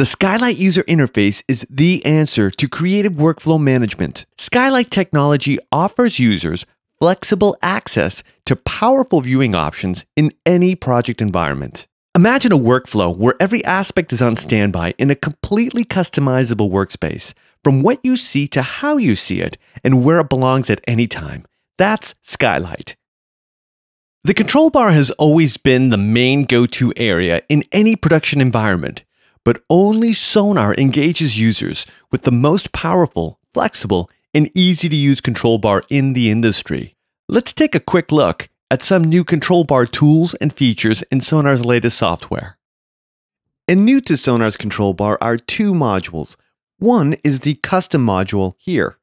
The Skylight user interface is the answer to creative workflow management. Skylight technology offers users flexible access to powerful viewing options in any project environment. Imagine a workflow where every aspect is on standby in a completely customizable workspace, from what you see to how you see it and where it belongs at any time. That's Skylight. The control bar has always been the main go to area in any production environment but only Sonar engages users with the most powerful, flexible, and easy to use control bar in the industry. Let's take a quick look at some new control bar tools and features in Sonar's latest software. And new to Sonar's control bar are two modules. One is the custom module here.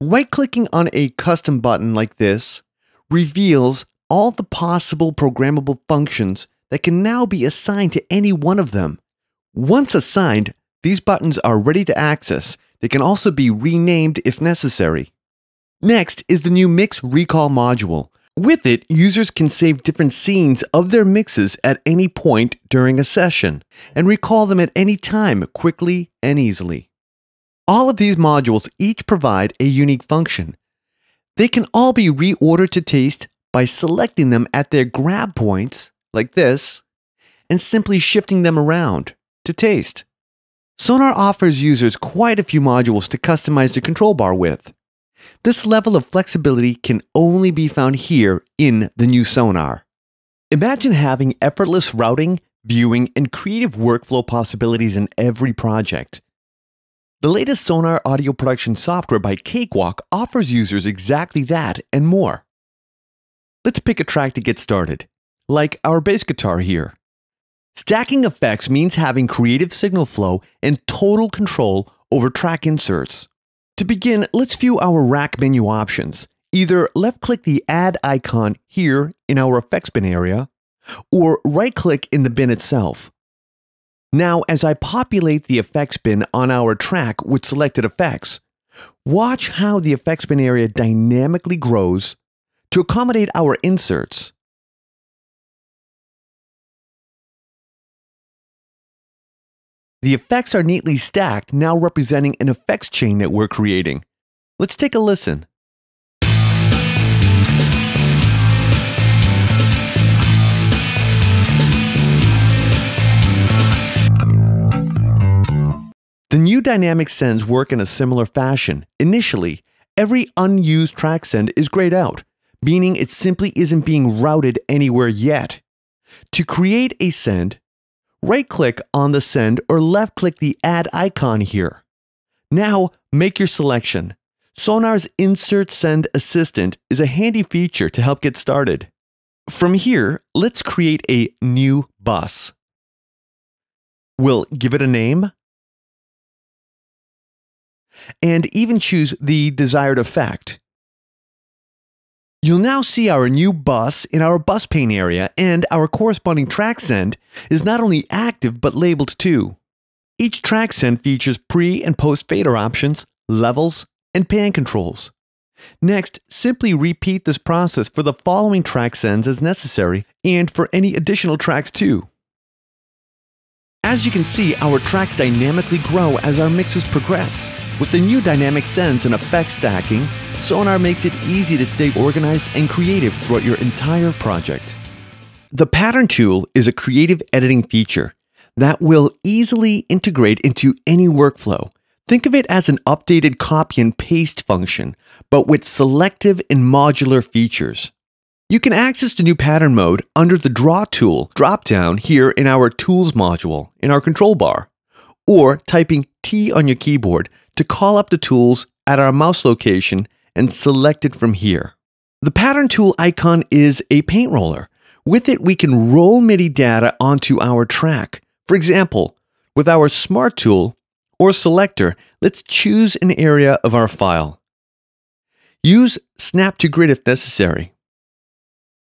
Right clicking on a custom button like this reveals all the possible programmable functions that can now be assigned to any one of them. Once assigned, these buttons are ready to access. They can also be renamed if necessary. Next is the new Mix Recall module. With it, users can save different scenes of their mixes at any point during a session and recall them at any time quickly and easily. All of these modules each provide a unique function. They can all be reordered to taste by selecting them at their grab points, like this, and simply shifting them around to taste. Sonar offers users quite a few modules to customize the control bar with. This level of flexibility can only be found here in the new Sonar. Imagine having effortless routing, viewing, and creative workflow possibilities in every project. The latest Sonar audio production software by Cakewalk offers users exactly that and more. Let's pick a track to get started, like our bass guitar here. Stacking effects means having creative signal flow and total control over track inserts. To begin, let's view our rack menu options. Either left click the add icon here in our effects bin area, or right click in the bin itself. Now, as I populate the effects bin on our track with selected effects, watch how the effects bin area dynamically grows to accommodate our inserts. The effects are neatly stacked, now representing an effects chain that we're creating. Let's take a listen. The new dynamic sends work in a similar fashion. Initially, every unused track send is grayed out, meaning it simply isn't being routed anywhere yet. To create a send, right click on the send or left click the add icon here. Now make your selection. Sonar's Insert Send Assistant is a handy feature to help get started. From here, let's create a new bus. We'll give it a name and even choose the desired effect. You'll now see our new bus in our bus pane area and our corresponding track send is not only active but labeled too. Each track send features pre and post fader options, levels, and pan controls. Next, simply repeat this process for the following track sends as necessary and for any additional tracks too. As you can see, our tracks dynamically grow as our mixes progress. With the new dynamic sends and effect stacking, Sonar makes it easy to stay organized and creative throughout your entire project. The pattern tool is a creative editing feature that will easily integrate into any workflow. Think of it as an updated copy and paste function, but with selective and modular features. You can access the new pattern mode under the Draw tool dropdown here in our Tools module in our control bar, or typing T on your keyboard to call up the tools at our mouse location and select it from here. The pattern tool icon is a paint roller. With it, we can roll MIDI data onto our track. For example, with our Smart tool or selector, let's choose an area of our file. Use Snap to Grid if necessary.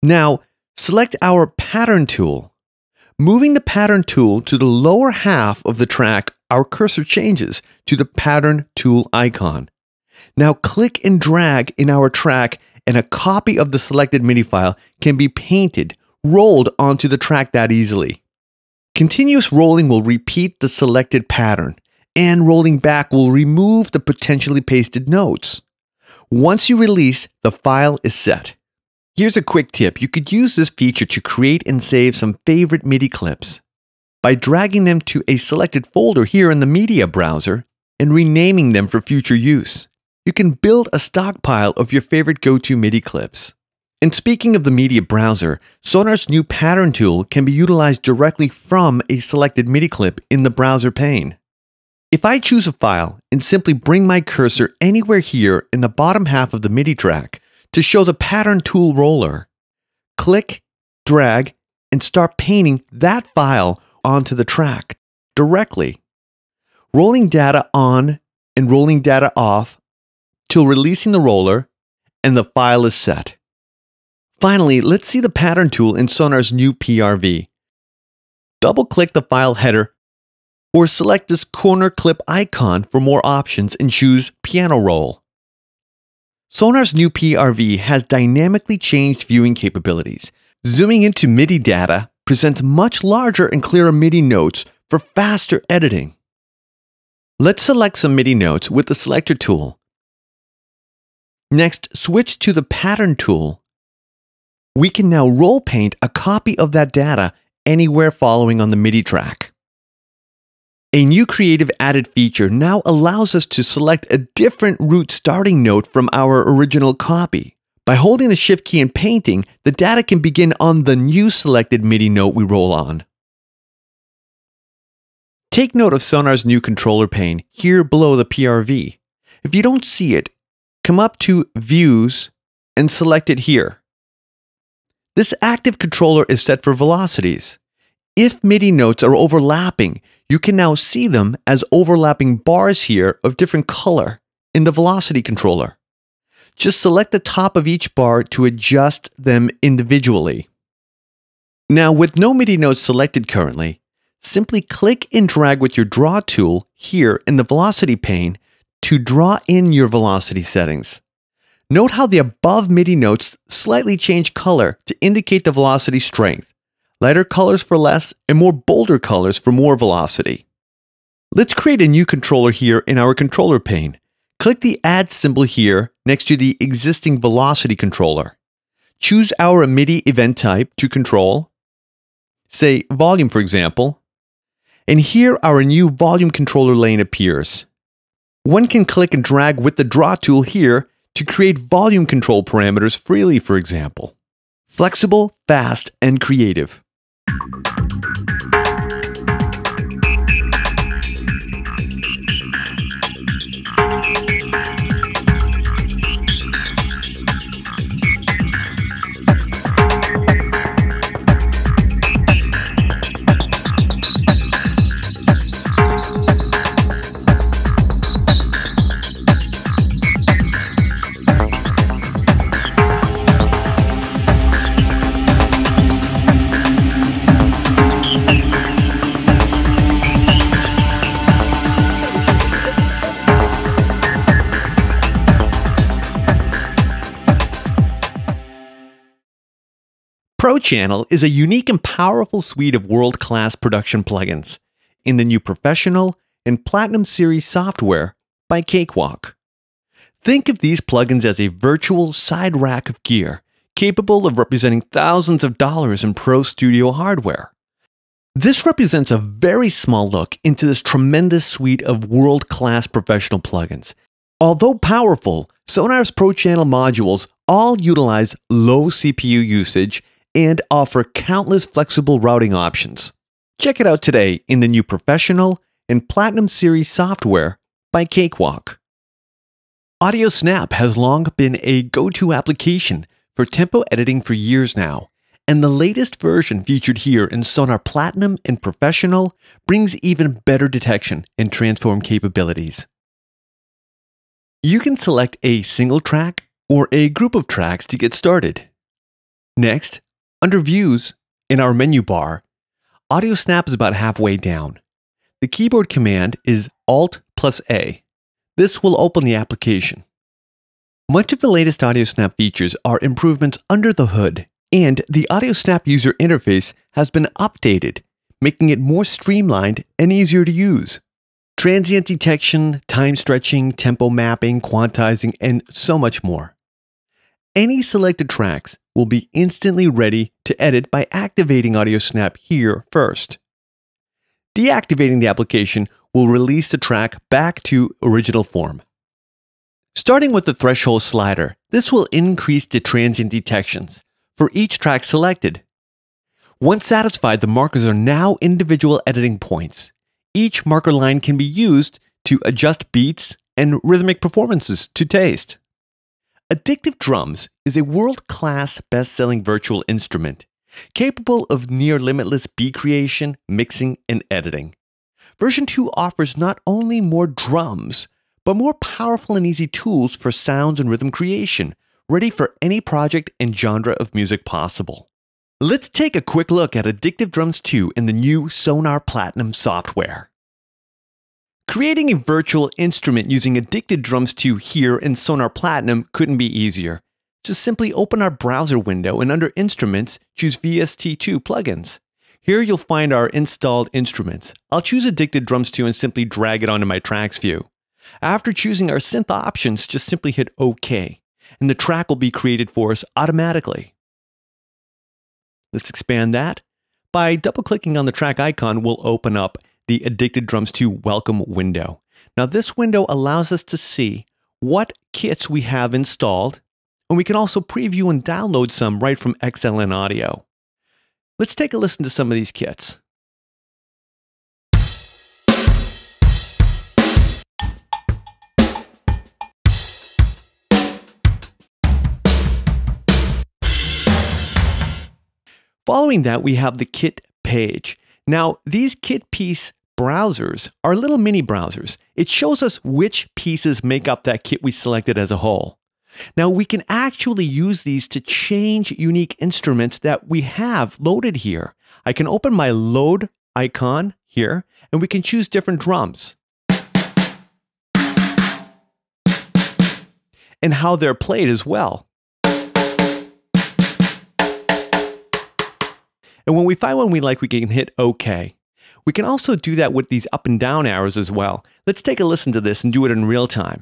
Now, select our Pattern tool. Moving the Pattern tool to the lower half of the track, our cursor changes to the Pattern tool icon. Now click and drag in our track and a copy of the selected MIDI file can be painted, rolled onto the track that easily. Continuous rolling will repeat the selected pattern, and rolling back will remove the potentially pasted notes. Once you release, the file is set. Here's a quick tip. You could use this feature to create and save some favorite MIDI clips by dragging them to a selected folder here in the media browser and renaming them for future use you can build a stockpile of your favorite go-to MIDI clips. And speaking of the media browser, Sonar's new pattern tool can be utilized directly from a selected MIDI clip in the browser pane. If I choose a file and simply bring my cursor anywhere here in the bottom half of the MIDI track to show the pattern tool roller, click, drag, and start painting that file onto the track directly. Rolling data on and rolling data off till releasing the roller and the file is set. Finally, let's see the pattern tool in Sonar's new PRV. Double-click the file header or select this corner clip icon for more options and choose Piano Roll. Sonar's new PRV has dynamically changed viewing capabilities. Zooming into MIDI data presents much larger and clearer MIDI notes for faster editing. Let's select some MIDI notes with the selector tool Next, switch to the Pattern tool. We can now roll paint a copy of that data anywhere following on the MIDI track. A new creative added feature now allows us to select a different root starting note from our original copy. By holding the Shift key and painting, the data can begin on the new selected MIDI note we roll on. Take note of Sonar's new controller pane here below the PRV. If you don't see it, come up to Views and select it here. This active controller is set for velocities. If MIDI notes are overlapping, you can now see them as overlapping bars here of different color in the velocity controller. Just select the top of each bar to adjust them individually. Now with no MIDI notes selected currently, simply click and drag with your draw tool here in the velocity pane to draw in your velocity settings. Note how the above MIDI notes slightly change color to indicate the velocity strength, lighter colors for less and more bolder colors for more velocity. Let's create a new controller here in our controller pane. Click the add symbol here next to the existing velocity controller. Choose our MIDI event type to control, say volume for example, and here our new volume controller lane appears. One can click and drag with the draw tool here to create volume control parameters freely, for example. Flexible, fast, and creative. Pro Channel is a unique and powerful suite of world class production plugins in the new Professional and Platinum Series software by Cakewalk. Think of these plugins as a virtual side rack of gear capable of representing thousands of dollars in Pro Studio hardware. This represents a very small look into this tremendous suite of world class professional plugins. Although powerful, Sonar's Pro Channel modules all utilize low CPU usage and offer countless flexible routing options. Check it out today in the new Professional and Platinum Series software by Cakewalk. Audio Snap has long been a go to application for tempo editing for years now, and the latest version featured here in Sonar Platinum and Professional brings even better detection and transform capabilities. You can select a single track or a group of tracks to get started. Next, under Views, in our menu bar, Audio Snap is about halfway down. The keyboard command is Alt plus A. This will open the application. Much of the latest Audio Snap features are improvements under the hood, and the Audio Snap user interface has been updated, making it more streamlined and easier to use. Transient detection, time stretching, tempo mapping, quantizing, and so much more. Any selected tracks will be instantly ready to edit by activating Audio Snap here first. Deactivating the application will release the track back to original form. Starting with the threshold slider, this will increase the transient detections for each track selected. Once satisfied, the markers are now individual editing points. Each marker line can be used to adjust beats and rhythmic performances to taste. Addictive Drums is a world class best selling virtual instrument capable of near limitless beat creation, mixing, and editing. Version 2 offers not only more drums, but more powerful and easy tools for sounds and rhythm creation, ready for any project and genre of music possible. Let's take a quick look at Addictive Drums 2 in the new Sonar Platinum software. Creating a virtual instrument using Addictive Drums 2 here in Sonar Platinum couldn't be easier. Just simply open our browser window and under Instruments, choose VST2 plugins. Here you'll find our installed instruments. I'll choose Addictive Drums 2 and simply drag it onto my tracks view. After choosing our synth options, just simply hit OK, and the track will be created for us automatically. Let's expand that. By double clicking on the track icon, we'll open up the Addictive Drums 2 welcome window. Now this window allows us to see what kits we have installed, and we can also preview and download some right from XLN Audio. Let's take a listen to some of these kits. Following that, we have the kit page. Now, these kit piece browsers are little mini browsers. It shows us which pieces make up that kit we selected as a whole. Now, we can actually use these to change unique instruments that we have loaded here. I can open my load icon here, and we can choose different drums. And how they're played as well. And when we find one we like, we can hit OK. We can also do that with these up and down arrows as well. Let's take a listen to this and do it in real time.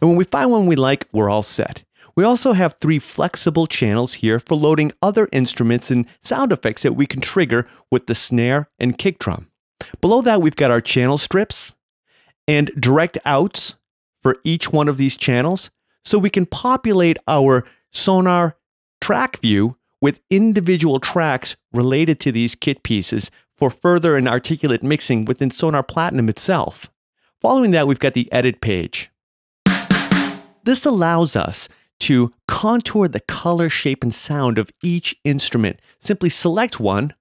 And when we find one we like, we're all set. We also have three flexible channels here for loading other instruments and sound effects that we can trigger with the snare and kick drum. Below that, we've got our channel strips and direct outs for each one of these channels so we can populate our Sonar track view with individual tracks related to these kit pieces for further and articulate mixing within Sonar Platinum itself. Following that, we've got the edit page. This allows us to contour the color, shape, and sound of each instrument. Simply select one,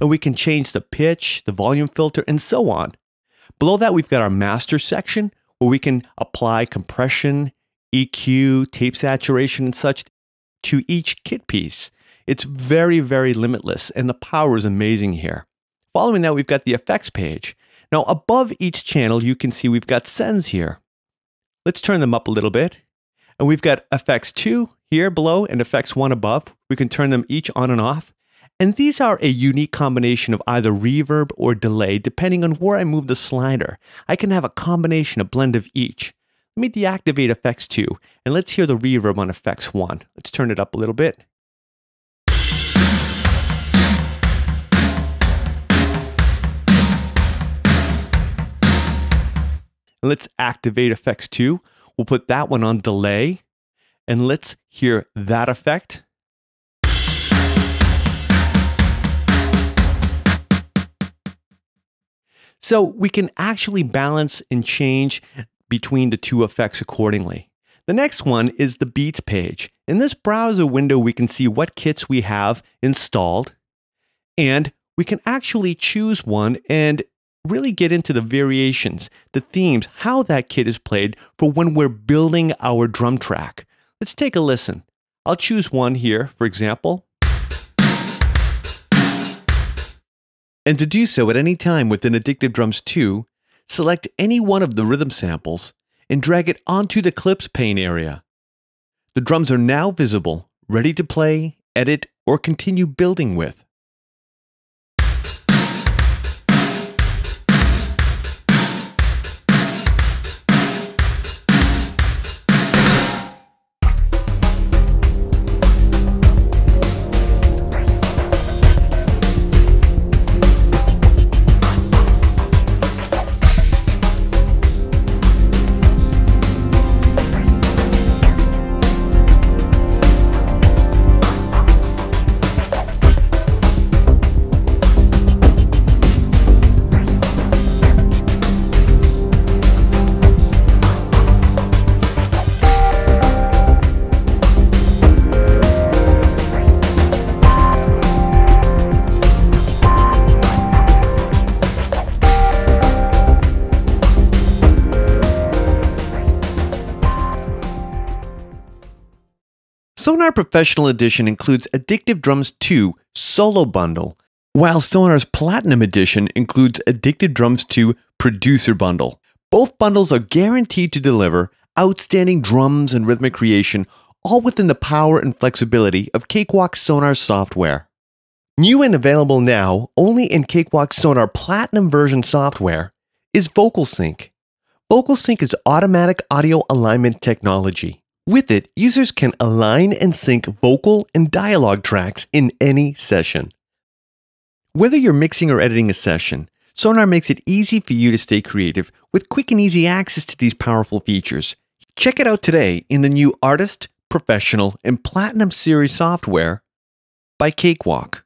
and we can change the pitch, the volume filter, and so on. Below that, we've got our master section where we can apply compression, EQ, tape saturation, and such to each kit piece. It's very, very limitless, and the power is amazing here. Following that, we've got the effects page. Now, above each channel, you can see we've got sends here. Let's turn them up a little bit. And we've got effects 2 here below and effects 1 above. We can turn them each on and off. And these are a unique combination of either reverb or delay, depending on where I move the slider. I can have a combination, a blend of each. Let me deactivate effects 2 and let's hear the reverb on effects 1. Let's turn it up a little bit. Let's activate effects 2. We'll put that one on delay and let's hear that effect. So we can actually balance and change between the two effects accordingly. The next one is the Beats page. In this browser window, we can see what kits we have installed, and we can actually choose one and really get into the variations, the themes, how that kit is played for when we're building our drum track. Let's take a listen. I'll choose one here, for example. And to do so at any time within Addictive Drums 2, select any one of the rhythm samples and drag it onto the clips pane area. The drums are now visible, ready to play, edit, or continue building with. Sonar Professional Edition includes Addictive Drums 2 Solo Bundle, while Sonar's Platinum Edition includes Addictive Drums 2 Producer Bundle. Both bundles are guaranteed to deliver outstanding drums and rhythmic creation, all within the power and flexibility of Cakewalk Sonar software. New and available now only in Cakewalk Sonar Platinum version software is VocalSync. VocalSync is automatic audio alignment technology. With it, users can align and sync vocal and dialogue tracks in any session. Whether you're mixing or editing a session, Sonar makes it easy for you to stay creative with quick and easy access to these powerful features. Check it out today in the new Artist, Professional, and Platinum Series software by Cakewalk.